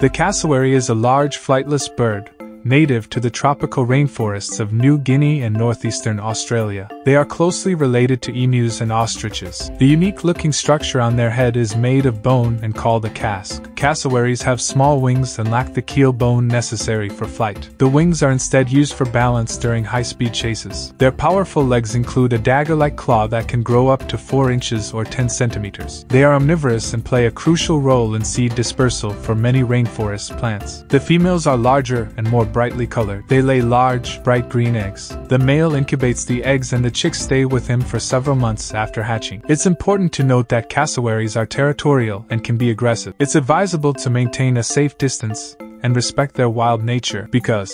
The cassowary is a large flightless bird, native to the tropical rainforests of New Guinea and northeastern Australia. They are closely related to emus and ostriches. The unique looking structure on their head is made of bone and called a casque. Cassowaries have small wings and lack the keel bone necessary for flight. The wings are instead used for balance during high speed chases. Their powerful legs include a dagger like claw that can grow up to 4 inches or 10 centimeters. They are omnivorous and play a crucial role in seed dispersal for many rainforest plants. The females are larger and more brightly colored. They lay large, bright green eggs. The male incubates the eggs and the chicks stay with him for several months after hatching. It's important to note that cassowaries are territorial and can be aggressive. It's advisable to maintain a safe distance and respect their wild nature because